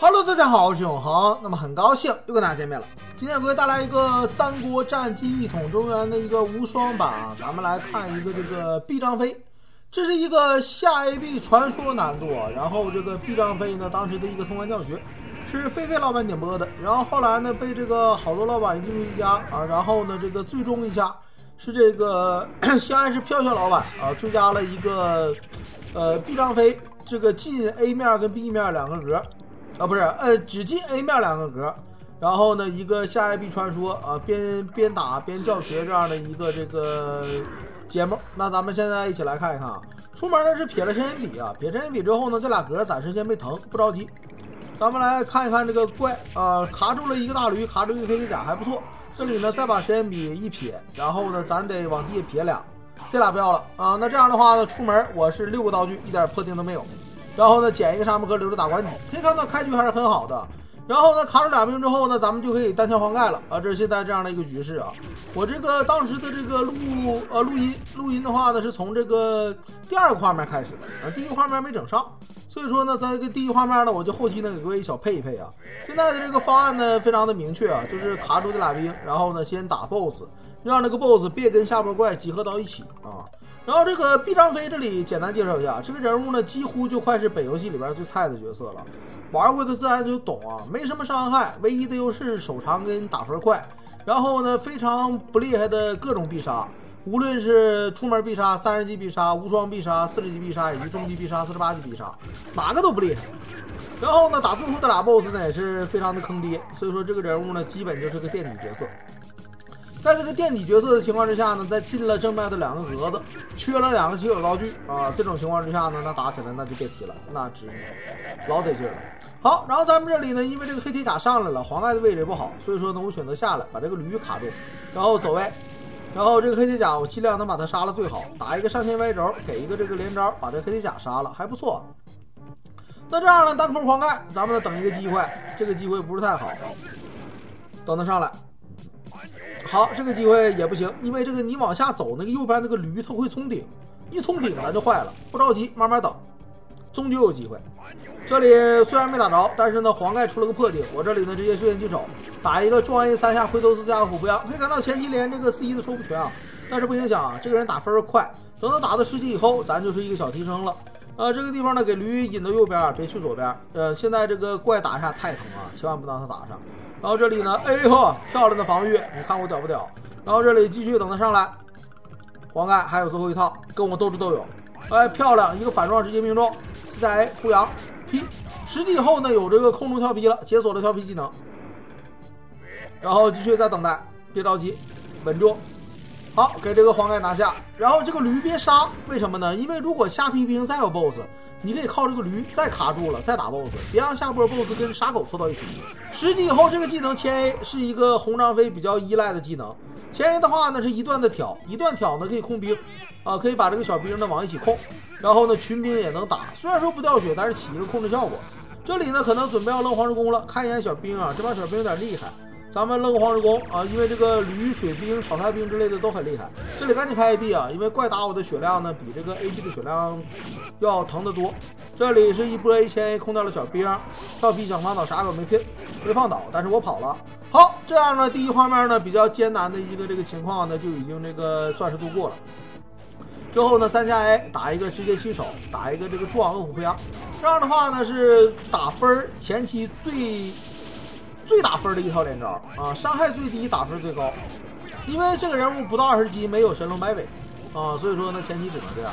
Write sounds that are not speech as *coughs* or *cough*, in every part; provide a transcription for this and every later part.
Hello，大家好，我是永恒。那么很高兴又跟大家见面了。今天我给大家带来一个《三国战记一统中原》的一个无双版啊，咱们来看一个这个毕张飞。这是一个下 AB 传说难度啊，然后这个毕张飞呢，当时的一个通关教学是菲菲老板点播的，然后后来呢被这个好多老板一进一家啊，然后呢这个最终一下是这个 *coughs* 西安市飘飘老板啊追加了一个呃毕张飞这个进 A 面跟 B 面两个格。啊，不是，呃，只进 A 面两个格，然后呢，一个下 A B 传说啊，边边打边教学这样的一个这个节目。那咱们现在一起来看一看啊。出门呢是撇了神眼笔啊，撇神眼笔之后呢，这俩格暂时先别疼，不着急。咱们来看一看这个怪啊，卡住了一个大驴，卡住一个黑铁甲，还不错。这里呢再把神眼笔一撇，然后呢咱得往地下撇俩，这俩不要了啊。那这样的话呢，出门我是六个道具，一点破钉都没有。然后呢，捡一个沙漠壳留着打关底，可以看到开局还是很好的。然后呢，卡住俩兵之后呢，咱们就可以单挑黄盖了啊！这是现在这样的一个局势啊。我这个当时的这个录呃录音录音的话呢，是从这个第二个画面开始的啊，第一个画面没整上，所以说呢，在这个第一画面呢，我就后期呢给各位小配一配啊。现在的这个方案呢，非常的明确啊，就是卡住这俩兵，然后呢先打 BOSS，让这个 BOSS 别跟下波怪集合到一起啊。然后这个毕张飞这里简单介绍一下，这个人物呢几乎就快是本游戏里边最菜的角色了，玩过的自然就懂啊，没什么伤害，唯一的优势手长跟打分快，然后呢非常不厉害的各种必杀，无论是出门必杀、三十级必杀、无双必杀、四十级必杀以及终极必杀、四十八级必杀，哪个都不厉害。然后呢打最后的俩 BOSS 呢也是非常的坑爹，所以说这个人物呢基本就是个垫底角色。在这个垫底角色的情况之下呢，在进了正面的两个格子，缺了两个稀有道具啊，这种情况之下呢，那打起来那就别提了，那值老得劲了。好，然后咱们这里呢，因为这个黑铁甲上来了，黄盖的位置不好，所以说呢，我选择下来把这个驴卡住，然后走位，然后这个黑铁甲我尽量能把它杀了最好，打一个上线歪轴，给一个这个连招，把这黑铁甲杀了，还不错。那这样呢，单控黄盖，咱们呢等一个机会，这个机会不是太好，等他上来。好，这个机会也不行，因为这个你往下走，那个右边那个驴它会冲顶，一冲顶咱就坏了。不着急，慢慢等，终究有机会。这里虽然没打着，但是呢黄盖出了个破顶，我这里呢直接血剑起手，打一个撞 A 三下回头四加个虎扑羊，可以看到前期连这个四一都收不全啊，但是不影响啊，这个人打分快，等到打到十级以后，咱就是一个小提升了。呃，这个地方呢给驴引到右边，别去左边。呃，现在这个怪打一下太疼啊，千万不让他打上。然后这里呢，哎呦，漂亮的防御，你看我屌不屌？然后这里继续等他上来，黄盖还有最后一套，跟我斗智斗勇，哎，漂亮，一个反撞直接命中，四加 A 护羊。P，十级以后呢有这个空中跳皮了，解锁了跳皮技能，然后继续再等待，别着急，稳住，好，给这个黄盖拿下，然后这个驴别杀，为什么呢？因为如果下批兵再有 BOSS。你可以靠这个驴再卡住了，再打 BOSS，别让下波 BOSS 跟傻狗凑到一起。十级以后，这个技能千 A 是一个红张飞比较依赖的技能。前 A 的话呢是一段的挑，一段挑呢可以控兵，啊，可以把这个小兵呢往一起控，然后呢群兵也能打。虽然说不掉血，但是起一个控制效果。这里呢可能准备要扔黄石公了，看一眼小兵啊，这帮小兵有点厉害。咱们扔个黄石弓啊，因为这个驴、水兵、草台兵之类的都很厉害。这里赶紧开 AB 啊，因为怪打我的血量呢比这个 AB 的血量要疼得多。这里是一波 A 千 A 空掉了小兵，跳皮想放倒啥都没拼没放倒，但是我跑了。好，这样呢第一画面呢比较艰难的一个这个情况呢就已经这个算是度过了。之后呢三加 A 打一个直接起手，打一个这个撞恶虎扑羊，这样的话呢是打分前期最。最打分的一套连招啊，伤害最低，打分最高。因为这个人物不到二十级没有神龙摆尾啊，所以说呢前期只能这样。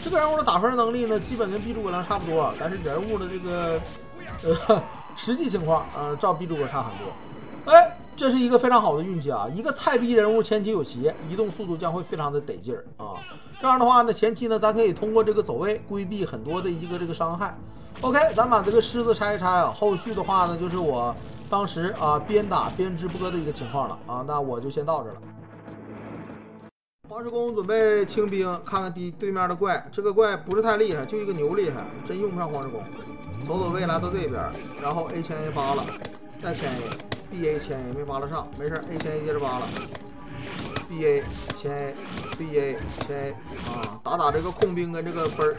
这个人物的打分能力呢，基本跟 B 诸葛亮差不多，但是人物的这个呃 *laughs* 实际情况呃，照 B 诸葛差很多。哎，这是一个非常好的运气啊！一个菜逼人物前期有鞋，移动速度将会非常的得劲儿啊。这样的话呢，前期呢咱可以通过这个走位规避很多的一个这个伤害。OK，咱把这个狮子拆一拆啊，后续的话呢就是我。当时啊，边打边直播的一个情况了啊，那我就先到这了。黄石公准备清兵，看看敌对面的怪，这个怪不是太厉害，就一个牛厉害，真用不上黄石公。走走位来到这边，然后 A 千 A 扒了，再千 A，B A 千 A 没扒拉上，没事，A 千 A 接着扒了，B A 千 A，B A 千 A 啊，打打这个控兵跟这个分，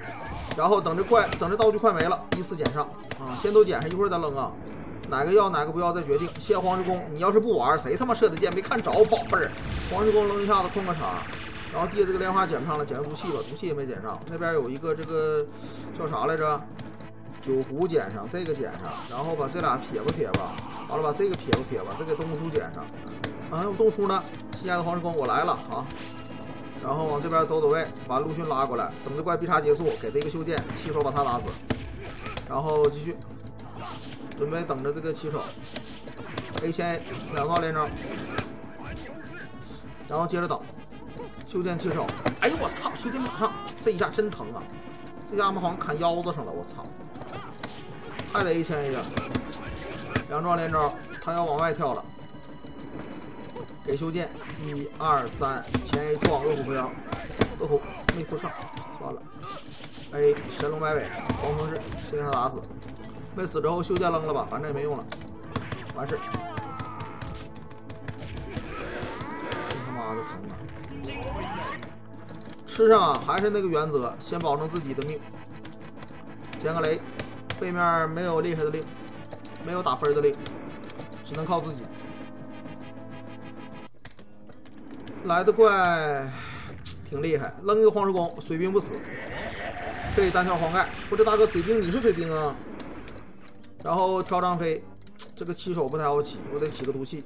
然后等这怪等这道具快没了，依次捡上。啊，先都捡上，一会儿再扔啊。哪个要哪个不要再决定。谢黄石公，你要是不玩，谁他妈射的箭没看着，宝贝儿。黄石公扔一下子控个场，然后地下这个莲花捡不上了，捡个毒气吧，毒气也没捡上。那边有一个这个叫啥来着？酒壶捡上，这个捡上，然后把这俩撇吧撇吧，完了把这个撇吧撇吧，再给东叔捡上。啊，有东叔呢，亲爱的黄石公，我来了啊！然后往这边走走位，把陆逊拉过来，等这怪必杀结束，给他一个修剑，起手把他打死，然后继续。准备等着这个起手，A 先 A 两道连招，然后接着等修剑起手。哎呦我操，修剑马上，这一下真疼啊！这家伙好像砍腰子上了，我操！还得 A 先 A 呀，两撞连招，他要往外跳了，给修剑，一二三，前 A 撞恶虎飞扬，恶虎没扑上，算了，A 神龙摆尾，黄风式，先给他打死。没死之后修剑扔了吧，反正也没用了，完事。真他妈的疼啊！吃上啊，还是那个原则，先保证自己的命。捡个雷，背面没有厉害的令，没有打分的令，只能靠自己。来的怪挺厉害，扔一个黄石弓，水兵不死，可以单挑黄盖。不是大哥，水兵你是水兵啊？然后挑张飞，这个起手不太好起，我得起个毒气。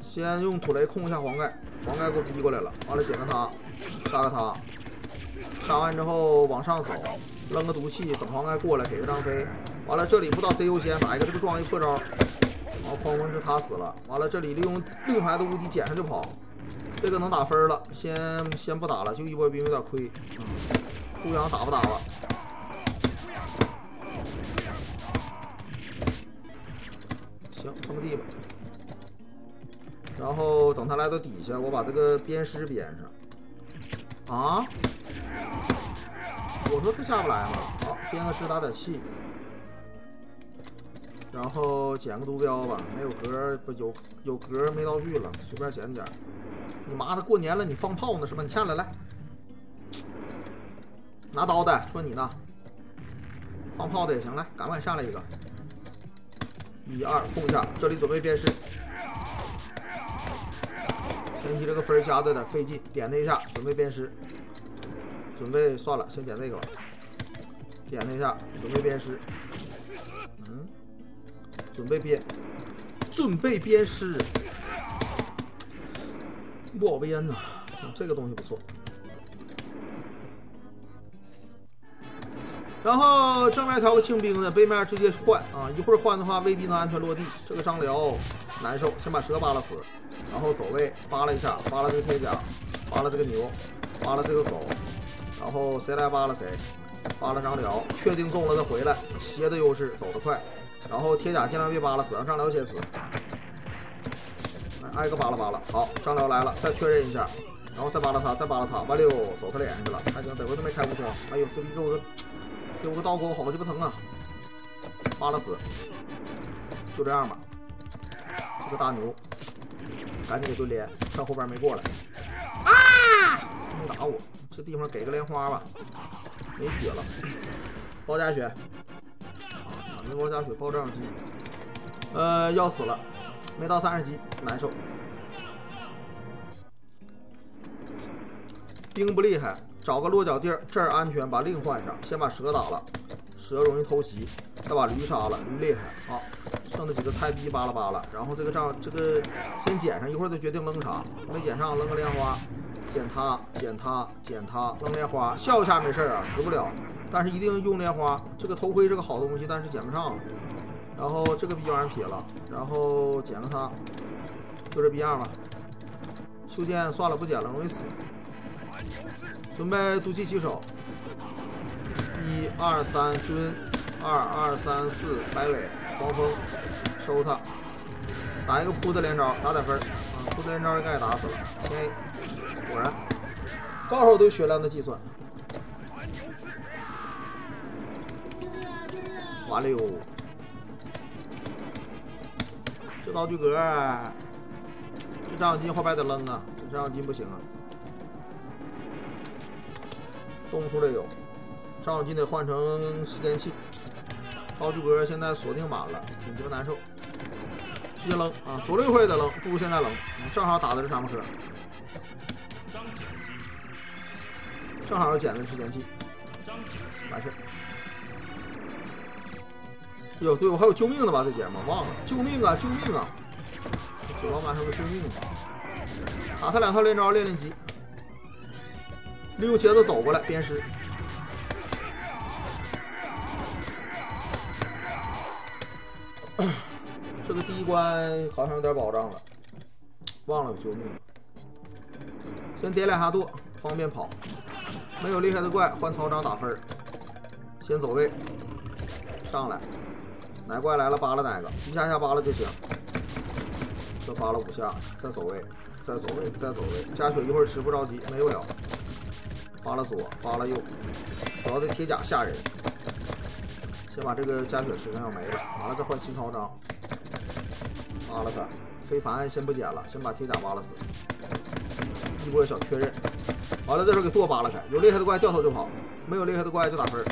先用土雷控一下黄盖，黄盖给我逼过来了，完了捡个他，杀个他，杀完之后往上走，扔个毒气，等黄盖过来给个张飞。完了这里不到 C 优先，打一个这个撞一破招，然后狂风是他死了。完了这里利用另一排的无敌捡上就跑，这个能打分了，先先不打了，就一波兵有点亏。嗯孤阳打不打了？行，这么地吧。然后等他来到底下，我把这个鞭尸鞭上。啊？我说他下不来吗？好，鞭个尸打点气。然后捡个毒镖吧，没有格不有有格没道具了，随便捡点。你妈的过年了，你放炮呢是吧？你下来来，拿刀的说你呢，放炮的也行，来，赶快下来一个。一二控一下，这里准备鞭尸。前期这个分加的有点费劲，点他一下，准备鞭尸。准备算了，先点这个吧。点他一下，准备鞭尸。嗯，准备鞭，准备鞭尸。不好鞭呐，这个东西不错。然后正面调个清兵的，背面直接换啊！一会儿换的话，未必能安全落地。这个张辽难受，先把蛇扒拉死，然后走位扒拉一下，扒拉这个铁甲，扒拉这个牛，扒拉这个狗，然后谁来扒拉谁，扒拉张辽，确定中了再回来，蝎的优势走得快，然后铁甲尽量别扒拉死，让张辽先死。来挨个扒拉扒拉，好，张辽来了，再确认一下，然后再扒拉他，再扒拉他，完了走他脸上去了，还行，得亏他没开无双。哎呦，这逼给我。给我个刀钩，好鸡巴疼啊！扒拉死，就这样吧。这个大牛，赶紧给蹲连，趁后边没过来。啊！没打我，这地方给个莲花吧。没血了，包加血。啊，没包加血，包这样击。呃，要死了，没到三十级，难受。兵不厉害。找个落脚地儿，这儿安全，把令换上，先把蛇打了，蛇容易偷袭，再把驴杀了，驴厉害。好，剩的几个菜逼扒拉扒拉，然后这个仗这个先捡上，一会儿再决定扔啥。没捡上，扔个莲花，捡它，捡它，捡它，扔莲花，笑一下没事啊，死不了。但是一定用莲花。这个头盔是个好东西，但是捡不上了。然后这个逼玩意撇了，然后捡个它，就这逼样吧。修剑算了，不捡了，容易死。准备毒气起手，一二三蹲，二二三四摆尾，狂风收他，打一个扑的连招，打点分啊！扑的连招应该也打死了，先 A，果然高手对血量的计算，完了哟！这道具格，这张小金后边得扔啊，这张小金不行啊。东出来有，张小金得换成时间器。道具格现在锁定满了，挺鸡巴难受。直接扔啊！左了一会再扔，不如现在扔。正好打的是沙漠车，正好捡的是时间器，完事。哟，对我还有救命的吧？这节目忘了，救命啊！救命啊！九老板还有个救命的，打他两套连招练练级，利用茄子走过来鞭尸。*clears throat* 这个第一关好像有点保障了，忘了有救命。先点两下舵，方便跑。没有厉害的怪，换草长打分。先走位，上来。哪怪来了扒拉哪个，一下下扒拉就行。这扒拉五下，再走位，再走位，再走位。加血一会儿吃不着急，没有了。扒拉左，扒拉右，主要这铁甲吓人。先把这个加血吃上，要没了，完了再换新曹章。扒拉他，飞盘先不捡了，先把铁甲扒拉死。一波小确认，完了这时候给舵扒拉开，有厉害的怪掉头就跑，没有厉害的怪就打分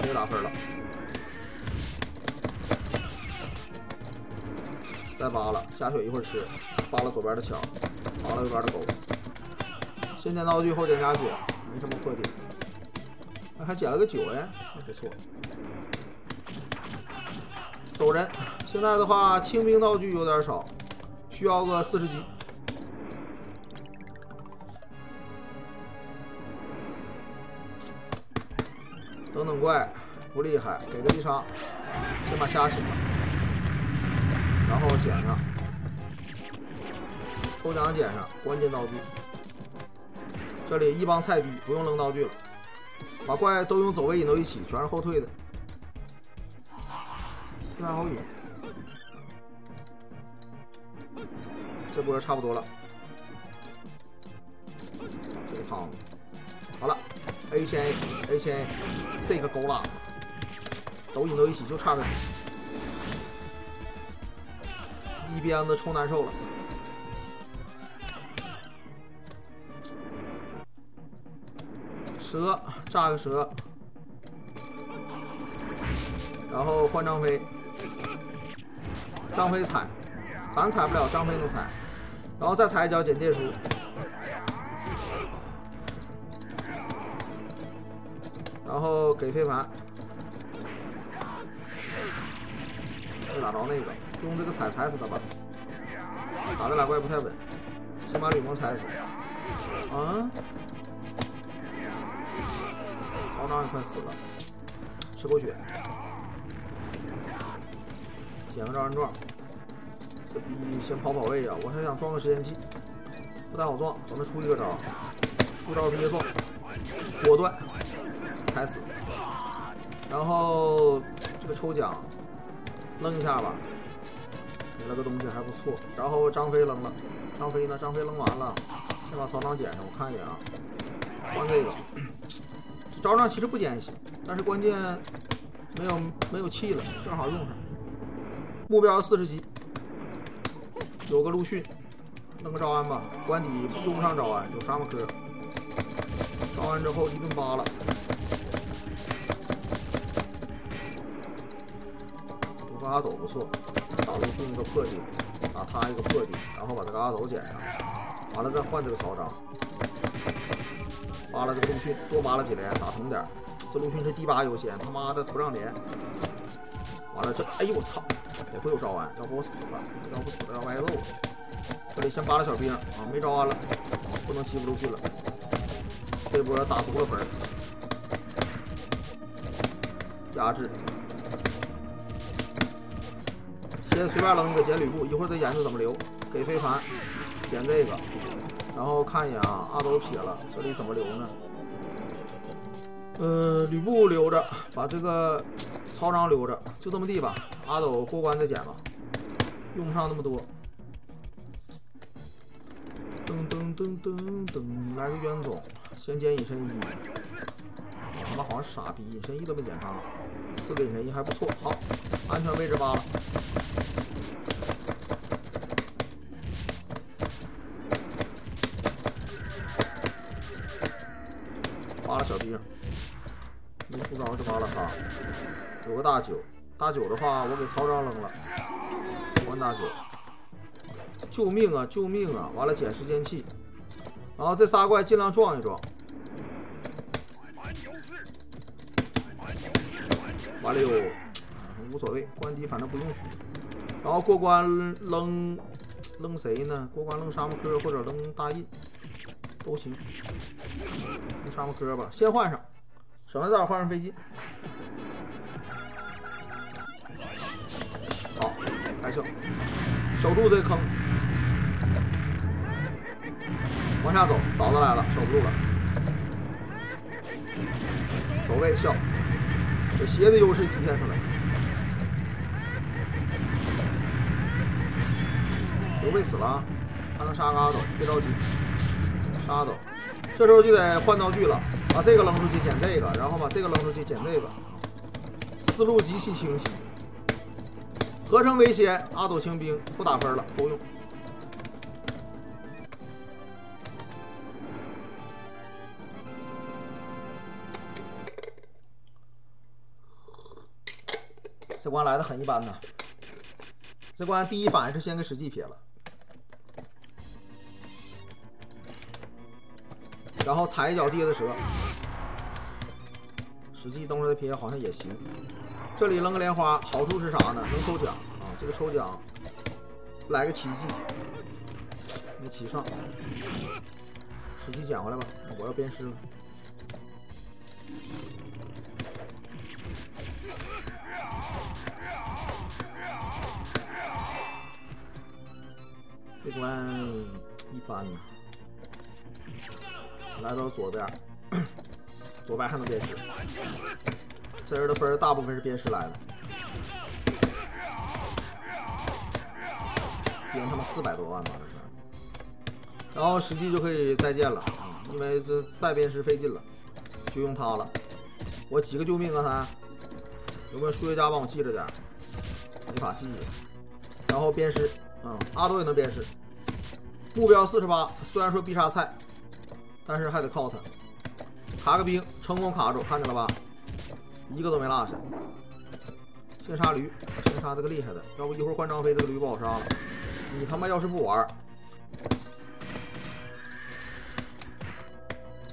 直接打分了。再扒拉，加血一会儿吃，扒拉左边的墙，扒拉右边的狗。先捡道具，后捡加血，没什么破点。那还捡了个九哎，不错。走人。现在的话，清兵道具有点少，需要个四十级。等等怪不厉害，给个一杀，先把虾清了。然后捡上，抽奖捡上，关键道具。这里一帮菜逼，不用扔道具了，把怪都用走位引到一起，全是后退的。这还好引，这波差不多了。这个汤好了，A 千 A，A 千 A，这个够了，都引到一起就差个。一鞭子抽难受了，蛇炸个蛇，然后换张飞，张飞踩，咱踩不了，张飞能踩，然后再踩一脚捡电书，然后给飞盘，没打着那个。用这个踩踩死他吧，打这俩怪不太稳，先把吕蒙踩死。啊！曹彰也快死了，吃口血，捡个招人撞。这逼先跑跑位啊，我还想撞个时间器，不太好撞，咱们出一个招，出招直接撞，果断踩死。然后这个抽奖扔一下吧。给了个东西还不错，然后张飞扔了，张飞呢？张飞扔完了，先把曹彰捡上，我看一眼啊，换这个，招上其实不捡也行，但是关键没有没有气了，正好用上。目标四十级，有个陆逊，弄个招安吧，关底用不上招安，有沙漠科，招安之后一顿扒拉，有个阿斗不错。打陆逊一个破地，打他一个破地，然后把这个阿斗捡上，完了再换这个曹彰，扒拉这陆逊，多扒拉几连，打疼点。这陆逊是第八优先，他妈的不让连。完了这，哎呦我操，也会有招安，要不我死了，要不死了要挨揍。这里先扒拉小兵啊，没招安了，不能欺负陆逊了。这波打足了分，压制。先随便扔一个捡吕布，一会儿再研究怎么留。给飞盘，捡这个，然后看一眼啊，阿斗撇了，这里怎么留呢？呃，吕布留着，把这个曹彰留着，就这么地吧。阿斗过关再捡吧，用不上那么多。噔噔噔噔噔，来个冤种，先捡隐身衣。他妈好像傻逼，隐身衣都没捡上，四个隐身衣还不错，好，安全位置吧了。兵，没出招就扒拉他，有个大九，大九的话我给曹彰扔了，关大九。救命啊！救命啊！完了捡时间器，然后这仨怪尽量撞一撞。完了又无所谓，关机反正不用死。然后过关扔扔谁呢？过关扔沙漠科或者扔大印都行。唱个歌吧，先换上，省得待会换上飞机。好，开车，守住这个坑。往下走，嫂子来了，守不住了。走位笑，这鞋的优势体现出来。刘备死了，还能杀阿斗，别着急，杀阿斗。这时候就得换道具了，把这个扔出去捡这个，然后把这个扔出去捡这个，思路极其清晰。合成为先，阿斗清兵不打分了，够用。这关来的很一般呐，这关第一反应是先给史记撇了，然后踩一脚地下的蛇，史记东出撇好像也行。这里扔个莲花，好处是啥呢？能抽奖啊！这个抽奖来个奇迹，没骑上，史记捡回来吧，我要鞭尸了。这关一般呢，来到左边，左边还能鞭尸。这人的分大部分是鞭尸来的，赢他妈四百多万吧这是。然后实际就可以再见了啊，因为这再鞭尸费劲了，就用它了。我几个救命啊他？有没有数学家帮我记着点？没法记。然后鞭尸。嗯，阿斗也能鞭尸。目标四十八，虽然说必杀菜，但是还得靠他。卡个兵，成功卡住，看见了吧？一个都没落下。先杀驴，先杀这个厉害的，要不一会儿换张飞，这个驴不好杀了。你他妈要是不玩，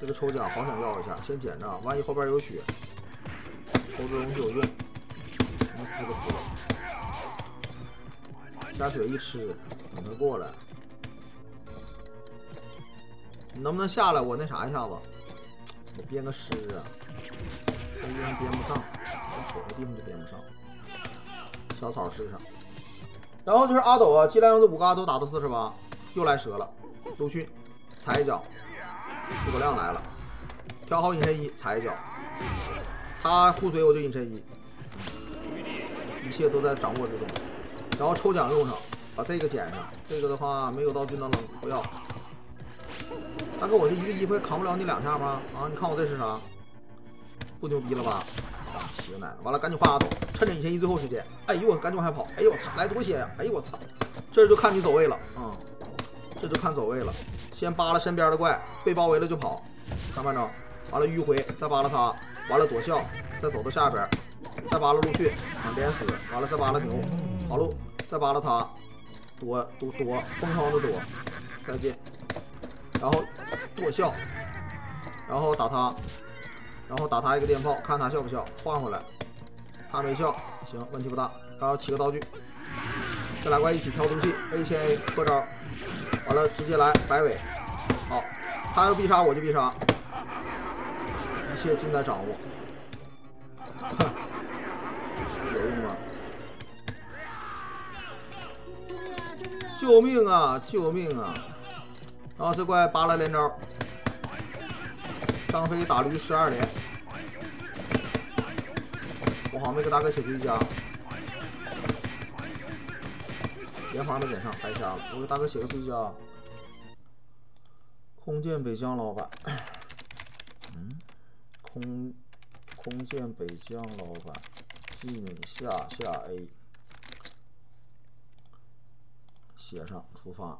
这个抽奖好想要一下，先捡着，万一后边有血，抽这东西有用。能死个死了。加血一吃，等他过来，你能不能下来？我那啥一下子，我编个诗啊，这地方编不上，我瞅个地方就编不上。小草试上，然后就是阿斗啊，尽量用这五个阿斗打到四十八，又来蛇了。陆逊踩一脚，诸葛亮来了，调好隐身衣，踩一脚，他护随我就隐身衣，一切都在掌握之中。然后抽奖用上，把这个捡上。这个的话没有道具能扔，不要。大哥，我这一个衣服扛不了你两下吗？啊，你看我这是啥？不牛逼了吧？洗个奶，完了赶紧换阿斗，趁着隐身衣最后时间。哎呦赶紧往下跑！哎呦我操，来多些呀！哎呦我操，这就看你走位了啊！这就看走位了。先扒拉身边的怪，被包围了就跑，看没着？完了迂回，再扒拉他，完了躲笑，再走到下边，再扒拉陆逊，啊连死，完了再扒拉牛，跑路。再扒拉他，躲躲躲，疯狂的躲，再见，然后剁笑，然后打他，然后打他一个电炮，看他笑不笑，换回来，他没笑，行，问题不大，然后起个道具，这俩怪一起挑毒气，A 千 A 破招，完了直接来摆尾，好，他要必杀我就必杀，一切尽在掌握，*laughs* 有用吗？救命啊！救命啊！然后这怪扒拉连招，张飞打驴十二连，我好像没给大哥写追加，连环没点上，白瞎了。我给大哥写个追加，空剑北疆老板，*coughs* 嗯，空空剑北疆老板，进下下 A。写上出发，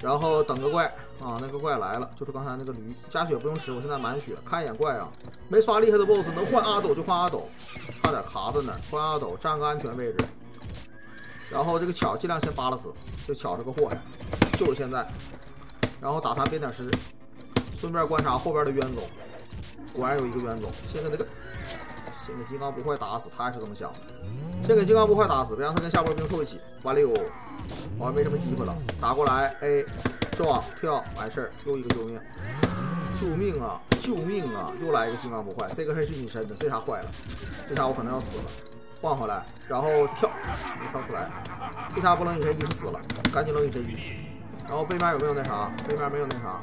然后等个怪啊，那个怪来了，就是刚才那个驴，加血不用吃，我现在满血，看一眼怪啊，没刷厉害的 BOSS，能换阿斗就换阿斗，差点卡在那儿，换阿斗占个安全位置，然后这个巧尽量先扒拉死，就巧这个祸害，就是现在，然后打他变点尸，顺便观察后边的冤种，果然有一个冤种，先给那个，先给金刚不坏打死，他也是这么想的，先给金刚不坏打死，别让他跟下波兵凑一起，完了有。我没什么机会了，打过来，A，撞跳完事儿，又一个救命，救命啊，救命啊！又来一个金刚不坏，这个还是隐身的，这下坏了，这下我可能要死了，换回来，然后跳，没跳出来，这下不能隐身一是死了，赶紧扔隐身一，然后背面有没有那啥？背面没有那啥，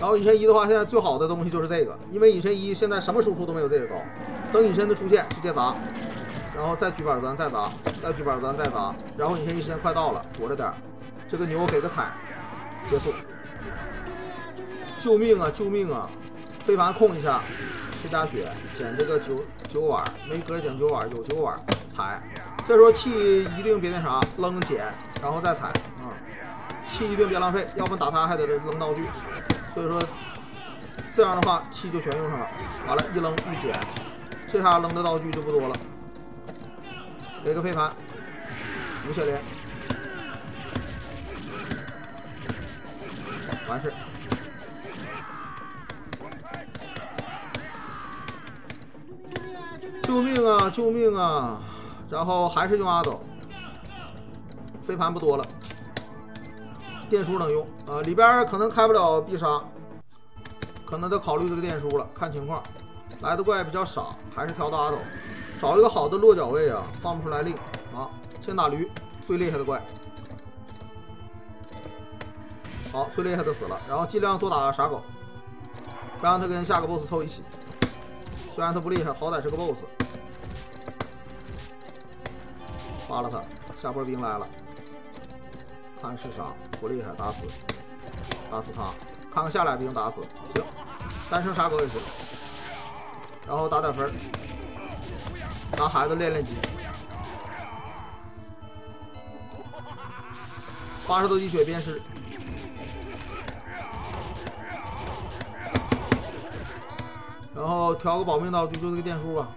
然后隐身一的话，现在最好的东西就是这个，因为隐身一现在什么输出都没有这个高，等隐身的出现直接砸。然后再举板砖再砸，再举板砖再砸，然后隐身一时间快到了，躲着点这个牛给个踩，结束。救命啊！救命啊！飞盘控一下，十加血，捡这个九九碗，没格捡九碗，有九碗，踩。这时候气一定别那啥，扔捡，然后再踩啊！气一定别浪费，要不打他还得扔道具。所以说这样的话气就全用上了。完了，一扔一捡，这下扔的道具就不多了。给个飞盘，无血连，完事。救命啊！救命啊！然后还是用阿斗，飞盘不多了，电书能用啊，里边可能开不了必杀，可能得考虑这个电书了，看情况。来的怪比较少，还是挑大阿斗。找一个好的落脚位啊，放不出来令啊！先打驴，最厉害的怪。好，最厉害的死了，然后尽量多打傻狗，不让他跟下个 boss 凑一起。虽然他不厉害，好歹是个 boss。扒了他，下波兵来了，看是啥，不厉害，打死，打死他，看看下俩兵打死，行，单剩傻狗也行，然后打点分。拿孩子练练级，八十多滴血便是，然后调个保命刀，就就这个电书吧。